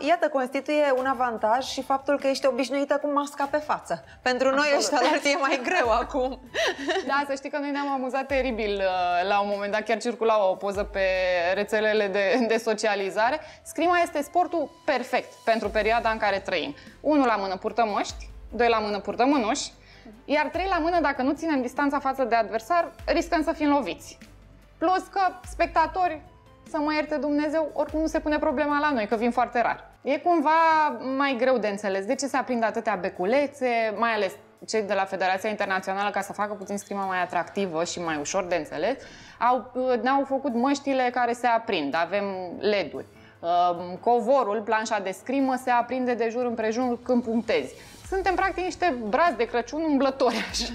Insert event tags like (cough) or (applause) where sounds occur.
Iată, constituie un avantaj și faptul că ești obișnuită cu masca pe față. Pentru noi ăștia la e mai greu acum. (laughs) Da, să știi că noi ne-am amuzat teribil uh, la un moment dat, chiar circula o poză pe rețelele de, (laughs) de socializare. Scrima este sportul perfect pentru perioada în care trăim. Unul la mână purtăm măști, doi la mână purtăm mânuși, iar trei la mână, dacă nu ținem distanța față de adversar, riscăm să fim loviți. Plus că spectatori să mă ierte Dumnezeu, oricum nu se pune problema la noi, că vin foarte rar. E cumva mai greu de înțeles. De ce se aprind atâtea beculețe, mai ales cei de la Federația Internațională, ca să facă puțin scrima mai atractivă și mai ușor de înțeles, au, ne-au făcut măștile care se aprind. Avem LED-uri. Ehm, covorul, planșa de scrimă, se aprinde de jur împrejur când punctezi. Suntem practic niște brazi de Crăciun umblători. Așa.